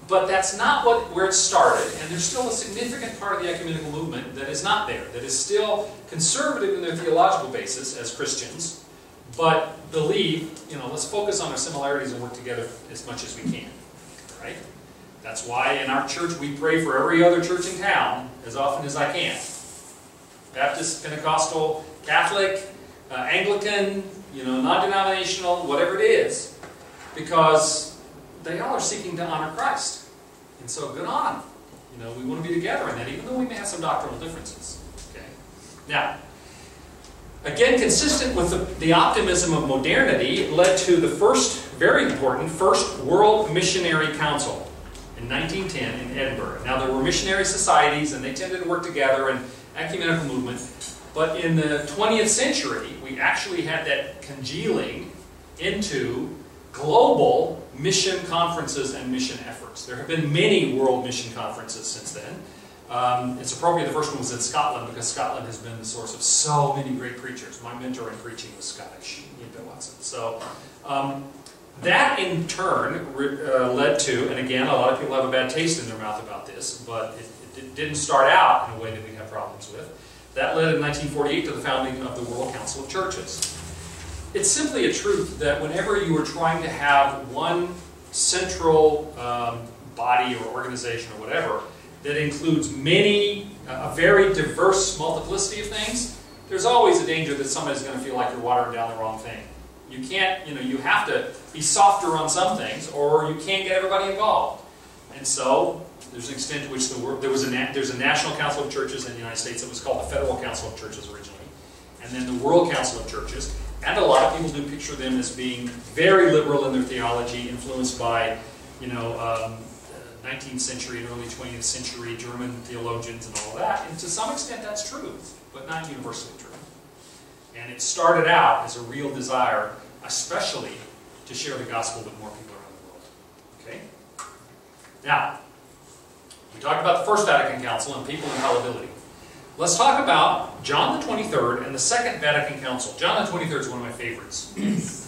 but that's not what, where it started, and there's still a significant part of the ecumenical movement that is not there, that is still conservative in their theological basis as Christians, but believe, you know, let's focus on our similarities and work together as much as we can, right? That's why in our church we pray for every other church in town as often as I can. Baptist, Pentecostal, Catholic, uh, Anglican, you know, non-denominational, whatever it is, because they all are seeking to honor Christ. And so good on. You know, we want to be together in that, even though we may have some doctrinal differences. Okay. Now, again, consistent with the, the optimism of modernity, it led to the first, very important, first World Missionary Council in 1910 in Edinburgh. Now, there were missionary societies, and they tended to work together in ecumenical movement. But in the 20th century, we actually had that congealing into global mission conferences and mission efforts. There have been many world mission conferences since then. Um, it's appropriate the first one was in Scotland because Scotland has been the source of so many great preachers. My mentor in preaching was Scottish, Ian Pitt-Watson. So um, that in turn uh, led to, and again, a lot of people have a bad taste in their mouth about this, but it, it didn't start out in a way that we have problems with. That led in 1948 to the founding of the World Council of Churches. It's simply a truth that whenever you are trying to have one central um, body or organization or whatever that includes many, a very diverse multiplicity of things, there's always a danger that somebody's going to feel like you're watering down the wrong thing. You can't, you know, you have to be softer on some things or you can't get everybody involved. And so there's an extent to which the world, there was a, there's a National Council of Churches in the United States that was called the Federal Council of Churches originally, and then the World Council of Churches, and a lot of people do picture them as being very liberal in their theology, influenced by, you know, um, 19th century and early 20th century German theologians and all that. And to some extent that's true, but not universally true. And it started out as a real desire, especially to share the gospel with more people around the world. Okay? Now, we talked about the First Vatican Council and papal infallibility. Let's talk about John the 23rd and the Second Vatican Council. John the 23rd is one of my favorites.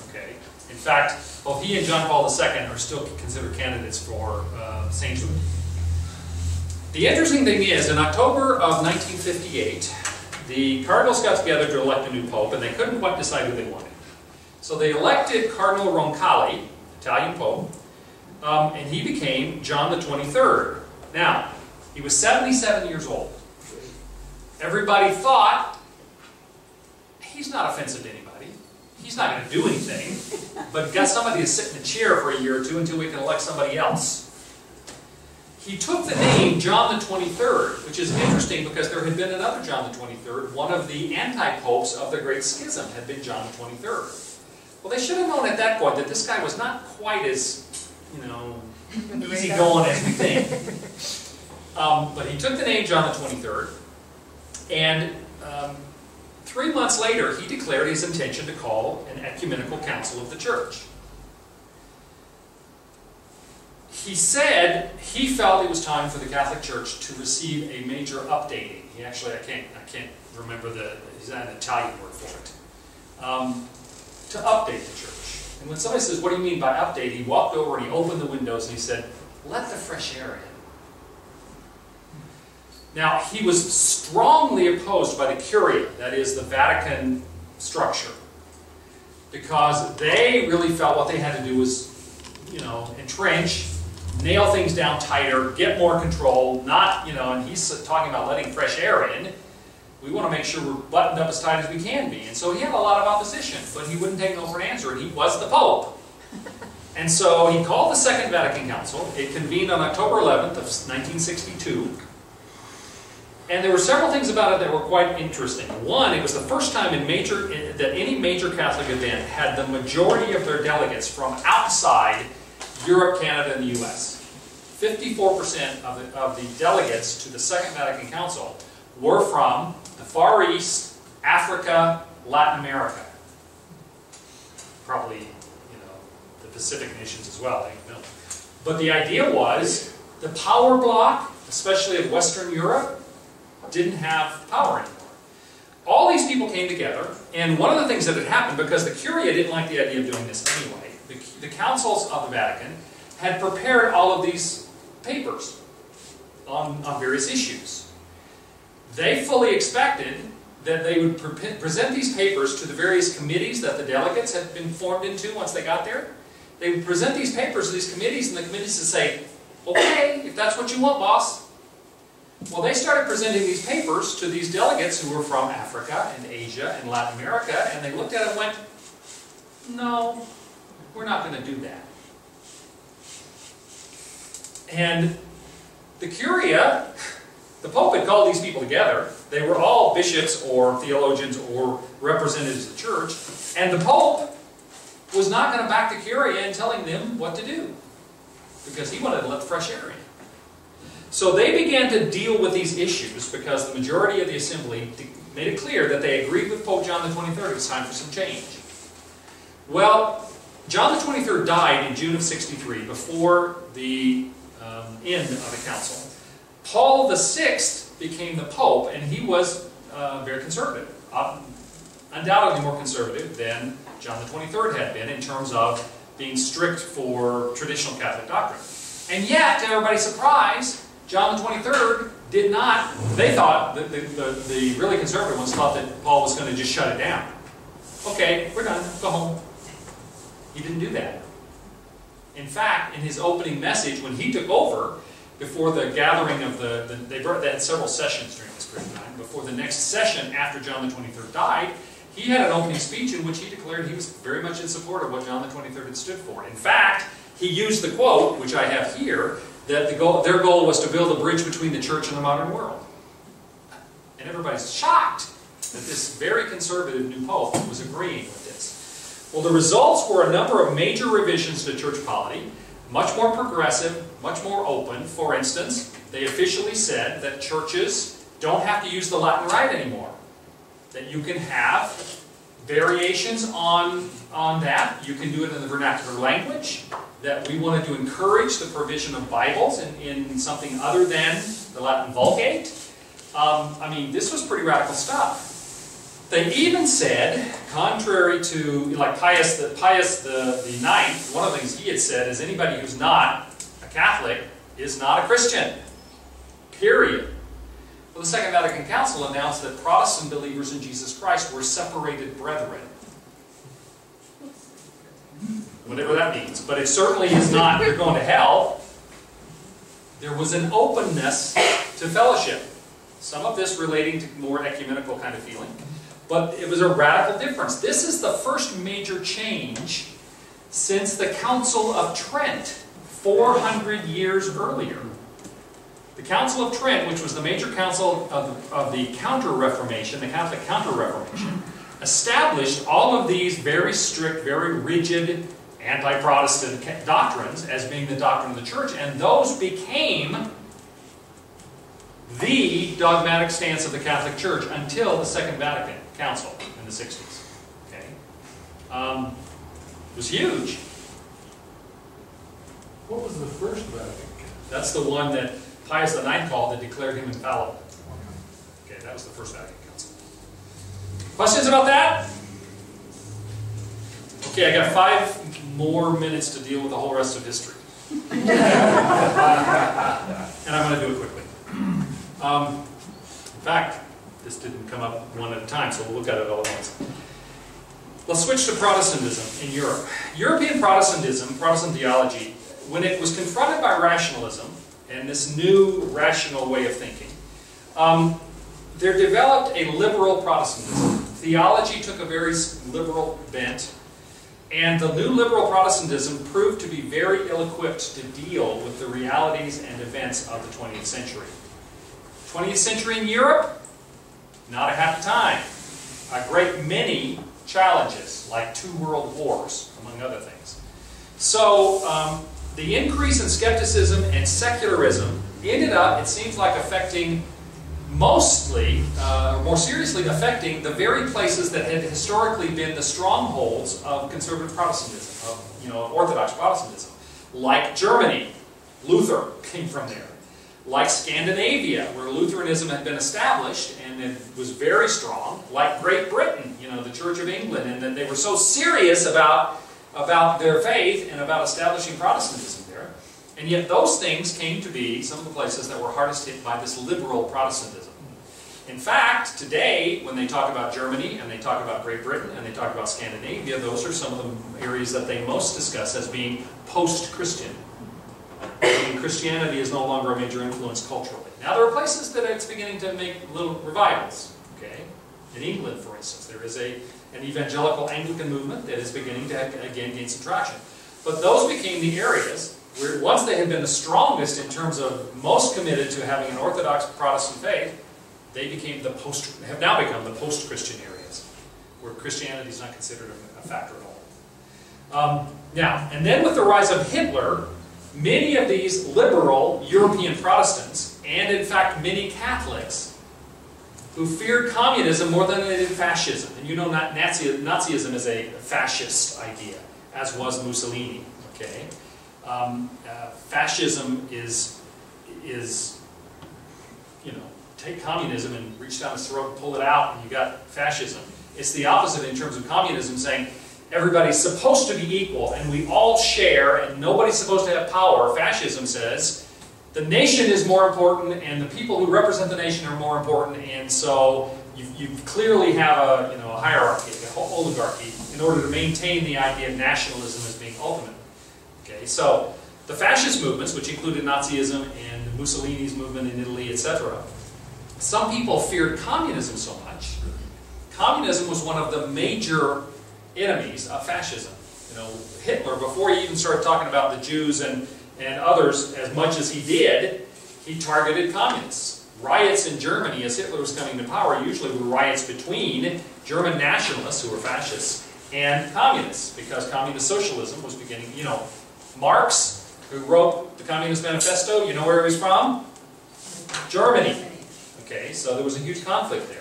Okay? In fact, both he and John Paul II are still considered candidates for uh, sainthood. The interesting thing is, in October of 1958, the cardinals got together to elect a new pope, and they couldn't quite decide who they wanted. So they elected Cardinal Roncalli, Italian pope, um, and he became John the 23rd. Now, he was 77 years old. Everybody thought, he's not offensive to anybody. He's not going to do anything. But got somebody to sit in a chair for a year or two until we can elect somebody else. He took the name John the 23rd, which is interesting because there had been another John the 23rd. One of the anti-popes of the Great Schism had been John the 23rd. Well, they should have known at that point that this guy was not quite as, you know, easygoing as we think. Um, but he took the name John the 23rd, and um, three months later, he declared his intention to call an ecumenical council of the church. He said he felt it was time for the Catholic Church to receive a major updating. He actually, I can't, I can't remember the, he's an Italian word for it. Um, to update the church. And when somebody says, what do you mean by update? He walked over and he opened the windows and he said, let the fresh air in. Now, he was strongly opposed by the Curia, that is, the Vatican structure, because they really felt what they had to do was, you know, entrench, nail things down tighter, get more control, not, you know, and he's talking about letting fresh air in. We want to make sure we're buttoned up as tight as we can be. And so he had a lot of opposition, but he wouldn't take no for an answer, and he was the Pope. And so he called the Second Vatican Council. It convened on October 11th of 1962. And there were several things about it that were quite interesting. One, it was the first time in major that any major Catholic event had the majority of their delegates from outside Europe, Canada, and the US. 54% of the, of the delegates to the Second Vatican Council were from the Far East, Africa, Latin America. Probably, you know, the Pacific nations as well. But the idea was the power bloc, especially of Western Europe, didn't have power anymore. All these people came together, and one of the things that had happened, because the Curia didn't like the idea of doing this anyway, the, the councils of the Vatican had prepared all of these papers on, on various issues. They fully expected that they would pre present these papers to the various committees that the delegates had been formed into once they got there. They would present these papers to these committees, and the committees would say, okay, if that's what you want, boss. Well, they started presenting these papers to these delegates who were from Africa and Asia and Latin America, and they looked at it and went, no, we're not going to do that. And the Curia, the Pope had called these people together. They were all bishops or theologians or representatives of the church. And the Pope was not going to back the Curia in telling them what to do. Because he wanted to let fresh air in. So they began to deal with these issues because the majority of the assembly made it clear that they agreed with Pope John the 23rd it was time for some change. Well, John the 23rd died in June of 63 before the um, end of the council. Paul VI became the Pope and he was uh, very conservative. Uh, undoubtedly more conservative than John the 23rd had been in terms of being strict for traditional Catholic doctrine. And yet, to everybody's surprise, John the 23rd did not, they thought, the, the, the, the really conservative ones thought that Paul was going to just shut it down. Okay, we're done, go home. He didn't do that. In fact, in his opening message, when he took over, before the gathering of the, the they, brought, they had several sessions during this period of time, before the next session after John the 23rd died, he had an opening speech in which he declared he was very much in support of what John the 23rd had stood for. In fact, he used the quote, which I have here, that the goal, their goal was to build a bridge between the church and the modern world. And everybody's shocked that this very conservative new pope was agreeing with this. Well, the results were a number of major revisions to church polity, much more progressive, much more open. For instance, they officially said that churches don't have to use the Latin Rite anymore. That you can have variations on, on that. You can do it in the vernacular language that we wanted to encourage the provision of Bibles in, in something other than the Latin Vulgate. Um, I mean, this was pretty radical stuff. They even said, contrary to, like Pius the, Pius the, the Ninth, one of the things he had said is anybody who's not a Catholic is not a Christian. Period. Well, the Second Vatican Council announced that Protestant believers in Jesus Christ were separated brethren whatever that means. But it certainly is not, you're going to hell. There was an openness to fellowship. Some of this relating to more ecumenical kind of feeling. But it was a radical difference. This is the first major change since the Council of Trent, 400 years earlier. The Council of Trent, which was the major council of the, of the Counter-Reformation, the Catholic Counter-Reformation, established all of these very strict, very rigid anti-Protestant doctrines as being the doctrine of the church, and those became the dogmatic stance of the Catholic Church until the Second Vatican Council in the 60s. Okay? Um, it was huge. What was the first Vatican? That's the one that Pius IX called that declared him infallible. Okay, that was the first Vatican Council. Questions about that? Okay, I got five more minutes to deal with the whole rest of history. and I'm going to do it quickly. Um, in fact, this didn't come up one at a time, so we'll look at it all at once. Let's switch to Protestantism in Europe. European Protestantism, Protestant theology, when it was confronted by rationalism and this new rational way of thinking, um, there developed a liberal Protestantism. Theology took a very liberal bent, and the new liberal Protestantism proved to be very ill-equipped to deal with the realities and events of the 20th century. 20th century in Europe, not a happy time. A great many challenges, like two world wars, among other things. So, um, the increase in skepticism and secularism ended up, it seems like, affecting mostly, uh, or more seriously, affecting the very places that had historically been the strongholds of conservative Protestantism, of you know, Orthodox Protestantism, like Germany. Luther came from there. Like Scandinavia, where Lutheranism had been established and it was very strong. Like Great Britain, you know, the Church of England, and that they were so serious about, about their faith and about establishing Protestantism there. And yet those things came to be some of the places that were hardest hit by this liberal Protestantism. In fact, today, when they talk about Germany, and they talk about Great Britain, and they talk about Scandinavia, those are some of the areas that they most discuss as being post-Christian. Meaning Christianity is no longer a major influence culturally. Now there are places that it's beginning to make little revivals. Okay, In England, for instance, there is a, an evangelical Anglican movement that is beginning to again gain some traction. But those became the areas where once they had been the strongest in terms of most committed to having an Orthodox Protestant faith, they became the post, have now become the post-Christian areas, where Christianity is not considered a, a factor at all. Um, now, and then with the rise of Hitler, many of these liberal European Protestants, and in fact many Catholics, who feared communism more than they did fascism. And you know Nazi, Nazism is a fascist idea, as was Mussolini. Okay, um, uh, Fascism is, is, you know, take communism and reach down his throat and pull it out, and you got fascism. It's the opposite in terms of communism, saying everybody's supposed to be equal and we all share and nobody's supposed to have power. Fascism says the nation is more important and the people who represent the nation are more important, and so you, you clearly have a, you know, a hierarchy, a oligarchy, in order to maintain the idea of nationalism as being ultimate. Okay, so the fascist movements, which included Nazism and Mussolini's movement in Italy, etc., some people feared communism so much. Communism was one of the major enemies of fascism. You know, Hitler, before he even started talking about the Jews and, and others as much as he did, he targeted communists. Riots in Germany as Hitler was coming to power usually were riots between German nationalists, who were fascists, and communists, because communist socialism was beginning. You know, Marx, who wrote the Communist Manifesto, you know where he was from? Germany. Okay, so there was a huge conflict there.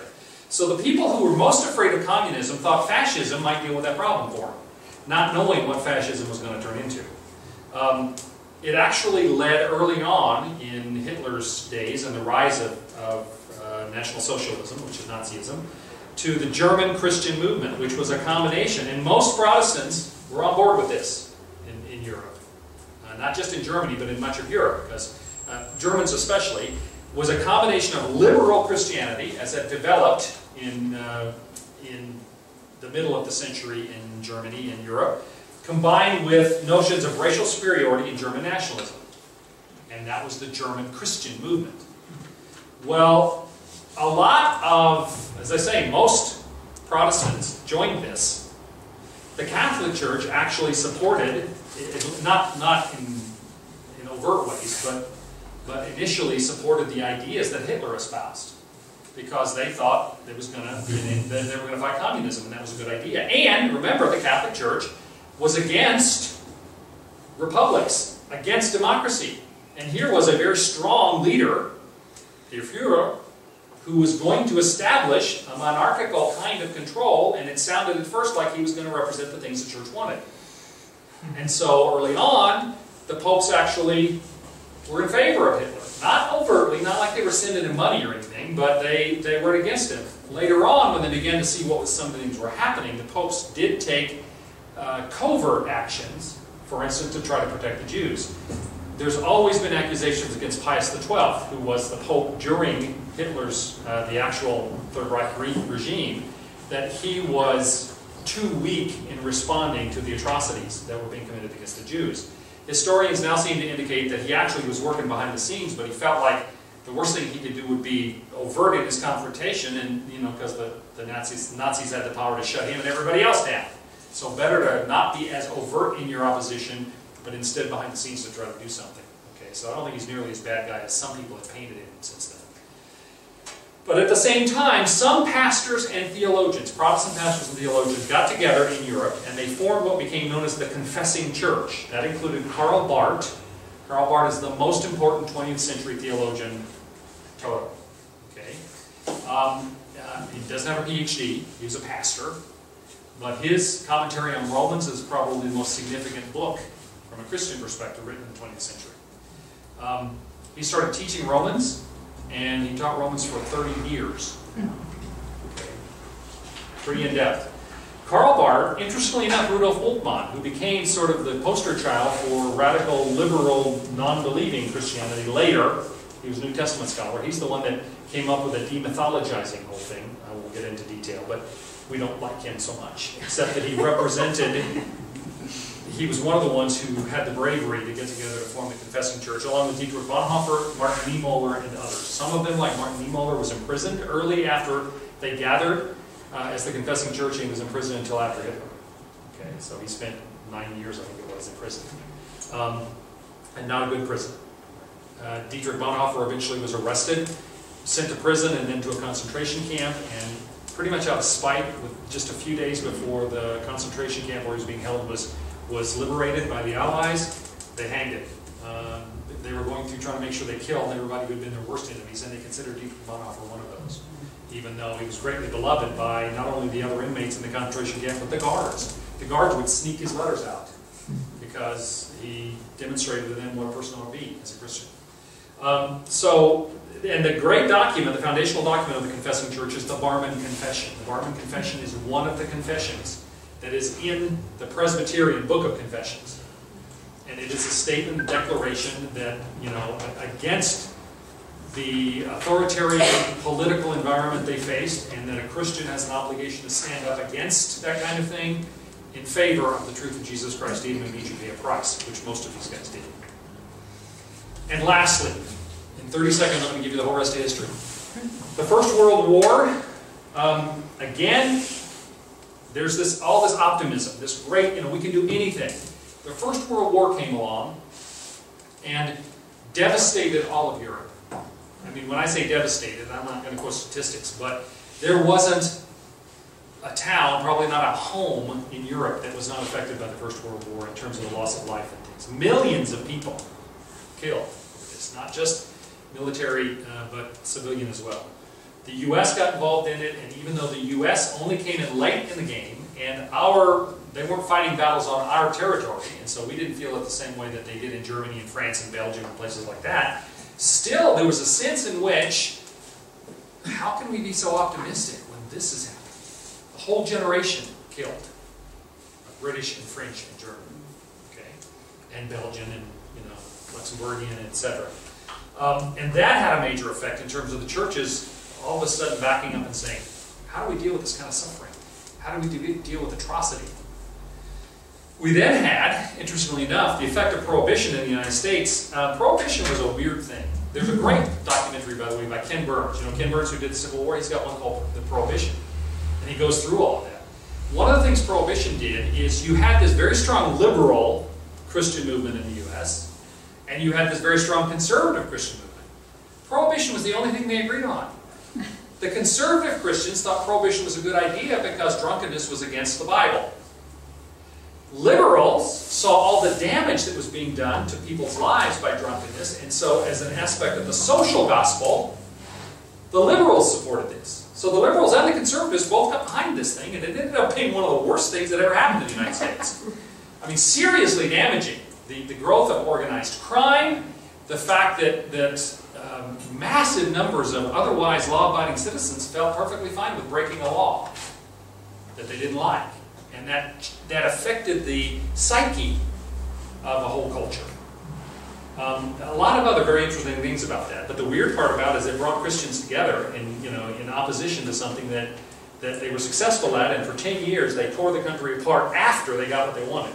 So the people who were most afraid of communism thought fascism might deal with that problem for them, not knowing what fascism was going to turn into. Um, it actually led early on in Hitler's days and the rise of, of uh, National Socialism, which is Nazism, to the German Christian movement, which was a combination. And most Protestants were on board with this in, in Europe. Uh, not just in Germany, but in much of Europe, because uh, Germans especially was a combination of liberal Christianity, as it developed in, uh, in the middle of the century in Germany and Europe, combined with notions of racial superiority and German nationalism. And that was the German Christian movement. Well, a lot of, as I say, most Protestants joined this. The Catholic Church actually supported, not, not in, in overt ways, but but initially supported the ideas that Hitler espoused because they thought it was to that they were going to fight communism, and that was a good idea. And remember, the Catholic Church was against republics, against democracy, and here was a very strong leader, the Führer, who was going to establish a monarchical kind of control, and it sounded at first like he was going to represent the things the church wanted. And so early on, the popes actually were in favor of Hitler. Not overtly, not like they were sending him money or anything, but they, they were against him. Later on, when they began to see what was some things were happening, the popes did take uh, covert actions, for instance, to try to protect the Jews. There's always been accusations against Pius XII, who was the pope during Hitler's, uh, the actual Third Reich re regime, that he was too weak in responding to the atrocities that were being committed against the Jews. Historians now seem to indicate that he actually was working behind the scenes, but he felt like the worst thing he could do would be overt in his confrontation, and you know, because the, the Nazis Nazis had the power to shut him and everybody else down. So better to not be as overt in your opposition, but instead behind the scenes to try to do something. Okay, so I don't think he's nearly as bad guy as some people have painted him since then. But at the same time, some pastors and theologians, Protestant pastors and theologians, got together in Europe and they formed what became known as the Confessing Church. That included Karl Barth. Karl Barth is the most important 20th century theologian total. Okay? Um, uh, he doesn't have a PhD, he was a pastor. But his commentary on Romans is probably the most significant book from a Christian perspective written in the 20th century. Um, he started teaching Romans, and he taught Romans for 30 years. Pretty in depth. Karl Barth, interestingly enough, Rudolf Bultmann, who became sort of the poster child for radical, liberal, non believing Christianity later, he was a New Testament scholar. He's the one that came up with a demythologizing whole thing. I won't get into detail, but we don't like him so much, except that he represented, he was one of the ones who had the bravery to get together to form the Confessing Church, along with Dietrich Bonhoeffer, Martin Niemöller, and others. Some of them, like Martin Niemöller, was imprisoned early after they gathered uh, as the Confessing Church, and he was imprisoned until after Hitler. Okay, so he spent nine years, I think it was, in prison. Um, and not a good prison. Uh, Dietrich Bonhoeffer eventually was arrested, sent to prison, and then to a concentration camp, and pretty much out of spite, with just a few days before the concentration camp where he was being held was, was liberated by the Allies, they hanged him. Um, they were going through trying to make sure they killed everybody who had been their worst enemies, and they considered Dietrich one of those. Even though he was greatly beloved by not only the other inmates in the concentration camp, but the guards. The guards would sneak his letters out because he demonstrated to them what a person ought to be as a Christian. Um, so and the great document, the foundational document of the Confessing Church is the Barmen Confession. The Barmen Confession is one of the confessions that is in the Presbyterian Book of Confessions. And it is a statement, declaration that, you know, against the authoritarian political environment they faced, and that a Christian has an obligation to stand up against that kind of thing in favor of the truth of Jesus Christ, even if you pay a price, which most of these guys did. And lastly, in 30 seconds, I'm going to give you the whole rest of history. The First World War, um, again, there's this all this optimism, this great, you know, we can do anything. The First World War came along and devastated all of Europe. I mean, when I say devastated, I'm not going to quote statistics, but there wasn't a town, probably not a home in Europe that was not affected by the First World War in terms of the loss of life and things. Millions of people killed. It's not just military, uh, but civilian as well. The U.S. got involved in it, and even though the U.S. only came in late in the game, and our they weren't fighting battles on our territory, and so we didn't feel it the same way that they did in Germany and France and Belgium and places like that. Still, there was a sense in which, how can we be so optimistic when this is happening? A whole generation killed, British and French and German, okay, and Belgian and you know Luxembourgian, etc. Um, and that had a major effect in terms of the churches all of a sudden backing up and saying, how do we deal with this kind of suffering? How do we deal with atrocity? We then had, interestingly enough, the effect of prohibition in the United States. Uh, prohibition was a weird thing. There's a great documentary, by the way, by Ken Burns. You know Ken Burns who did the Civil War? He's got one called The Prohibition. And he goes through all of that. One of the things prohibition did is you had this very strong liberal Christian movement in the U.S., and you had this very strong conservative Christian movement. Prohibition was the only thing they agreed on. The conservative Christians thought prohibition was a good idea because drunkenness was against the Bible. Liberals saw all the damage that was being done to people's lives by drunkenness, and so as an aspect of the social gospel, the liberals supported this. So the liberals and the conservatives both got behind this thing, and it ended up being one of the worst things that ever happened in the United States. I mean, seriously damaging the, the growth of organized crime, the fact that, that massive numbers of otherwise law-abiding citizens felt perfectly fine with breaking a law that they didn't like. And that, that affected the psyche of a whole culture. Um, a lot of other very interesting things about that. But the weird part about it is it brought Christians together in, you know, in opposition to something that, that they were successful at, and for 10 years they tore the country apart after they got what they wanted.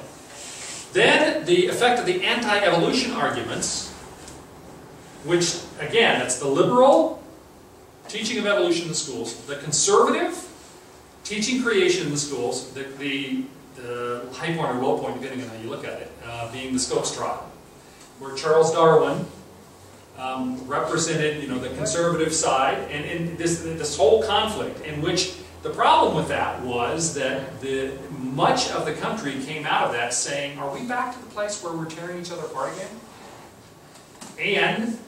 Then the effect of the anti-evolution arguments, which again, that's the liberal teaching of evolution in the schools, the conservative teaching creation in the schools, the, the, the high point or low point, depending on how you look at it, uh, being the Scopes trial, where Charles Darwin um, represented, you know, the conservative side, and, and this, this whole conflict in which the problem with that was that the, much of the country came out of that saying, are we back to the place where we're tearing each other apart again? And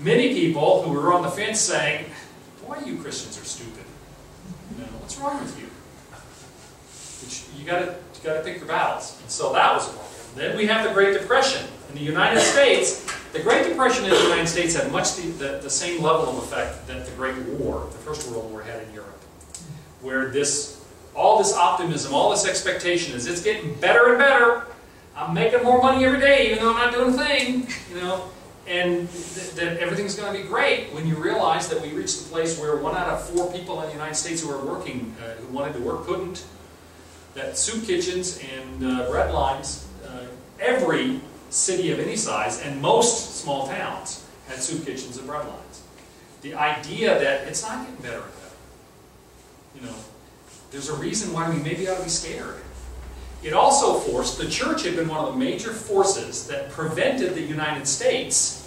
many people who were on the fence saying, boy, you Christians are stupid. You know, what's wrong with you? You gotta, you gotta pick your battles. And so that was one. Then we have the Great Depression. In the United States, the Great Depression in the United States had much the, the, the same level of effect that the Great War, the First World War, had in Europe. Where this, all this optimism, all this expectation is it's getting better and better. I'm making more money every day, even though I'm not doing a thing, you know, and th- that everything's going to be great when you realize that we reached the place where one out of four people in the United States who are working, uh, who wanted to work, couldn't. That soup kitchens and uh, bread lines, uh, every city of any size and most small towns had soup kitchens and bread lines. The idea that it's not getting better and better. You know, there's a reason why we maybe ought to be scared. It also forced, the church had been one of the major forces that prevented the United States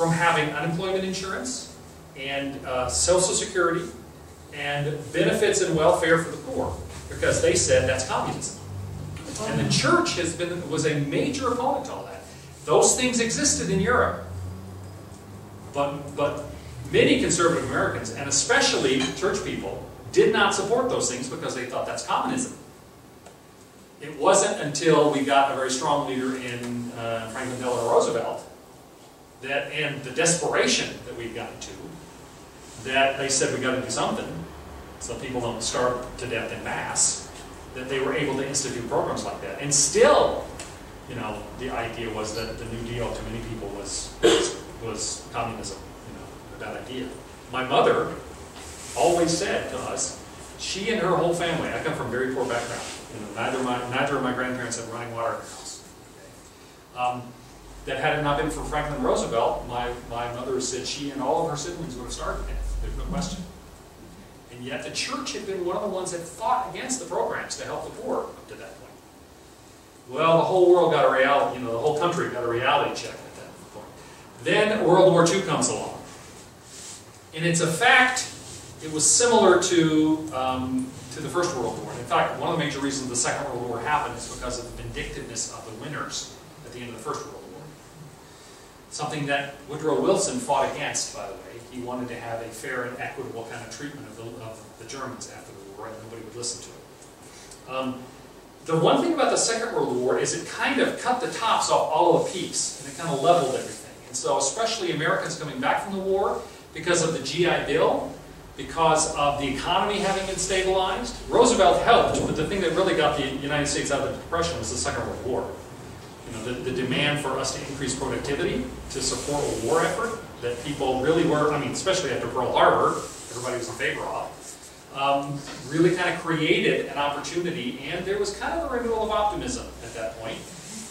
from having unemployment insurance and uh, Social Security and benefits and welfare for the poor because they said that's communism. And the church has been, was a major opponent to all that. Those things existed in Europe. But, but many conservative Americans, and especially church people, did not support those things because they thought that's communism. It wasn't until we got a very strong leader in uh, Franklin Delano Roosevelt that, and the desperation that we've gotten to, that they said we got to do something so people don't starve to death in mass, that they were able to institute programs like that. And still, you know, the idea was that the New Deal to many people was, was, communism, you know, a bad idea. My mother always said to us, she and her whole family, I come from a very poor background, you know, neither, my, neither of my grandparents had running water in their house. Um, that had it not been for Franklin Roosevelt, my, my mother said she and all of her siblings would have starved to death. There's no question. And yet the church had been one of the ones that fought against the programs to help the poor up to that point. Well, the whole world got a reality, you know, the whole country got a reality check at that point. Then World War II comes along. And its a fact, it was similar to, um, to the First World War. In fact, one of the major reasons the Second World War happened is because of the vindictiveness of the winners at the end of the First World War. Something that Woodrow Wilson fought against, by the way. He wanted to have a fair and equitable kind of treatment of the, of the Germans after the war, and nobody would listen to it. Um, the one thing about the Second World War is it kind of cut the tops off all of the peaks, and it kind of leveled everything. And so, especially Americans coming back from the war, because of the GI Bill, because of the economy having been stabilized, Roosevelt helped, but the thing that really got the United States out of the Depression was the Second World War. You know, the, the demand for us to increase productivity to support a war effort that people really were, I mean, especially after Pearl Harbor, everybody was in favor of, um, really kind of created an opportunity, and there was kind of a renewal of optimism at that point,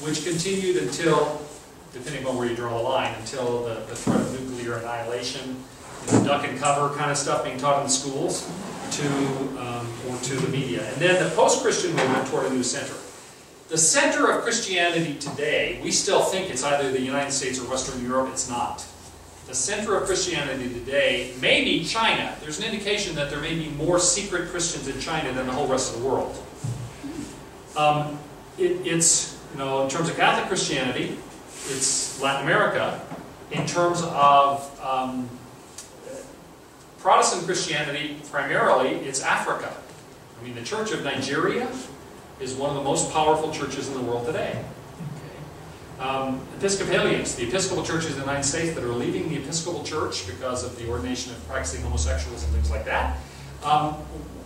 which continued until, depending on where you draw the line, until the, the threat of nuclear annihilation, you know, duck and cover kind of stuff being taught in schools, to, um, or to the media. And then the post-Christian movement toward a new center. The center of Christianity today, we still think it's either the United States or Western Europe. It's not. The center of Christianity today may be China. There's an indication that there may be more secret Christians in China than the whole rest of the world. Um, it, it's, you know, in terms of Catholic Christianity, it's Latin America. In terms of um, Protestant Christianity, primarily, it's Africa. I mean, the Church of Nigeria is one of the most powerful churches in the world today. Um, Episcopalians, the Episcopal churches in the United States that are leaving the Episcopal Church because of the ordination of practicing homosexuals and things like that, um,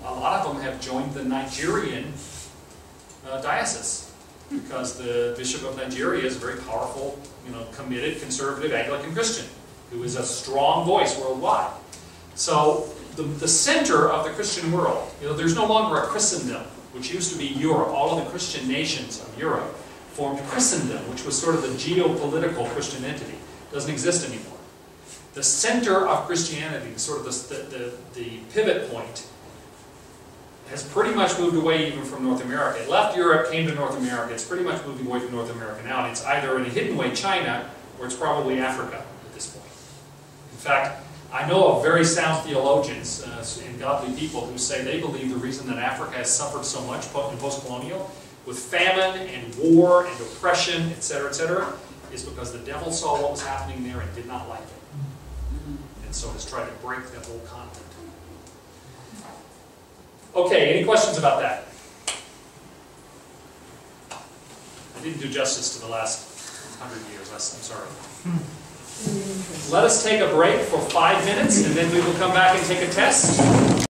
a lot of them have joined the Nigerian uh, diocese because the Bishop of Nigeria is a very powerful, you know, committed conservative Anglican Christian who is a strong voice worldwide. So the, the center of the Christian world, you know, there's no longer a Christendom, which used to be Europe. All of the Christian nations of Europe formed Christendom, which was sort of the geopolitical Christian entity. Doesn't exist anymore. The center of Christianity, sort of the, the, the, pivot point, has pretty much moved away even from North America. It left Europe, came to North America. It's pretty much moved away from North America now, and it's either in a hidden way China, or it's probably Africa at this point. In fact, I know of very sound theologians uh, and godly people who say they believe the reason that Africa has suffered so much in post-colonial, with famine and war and oppression, et cetera, et cetera, is because the devil saw what was happening there and did not like it. And so has tried to break the whole continent. Okay, any questions about that? I didn't do justice to the last hundred years, I'm sorry. Let us take a break for five minutes, and then we will come back and take a test.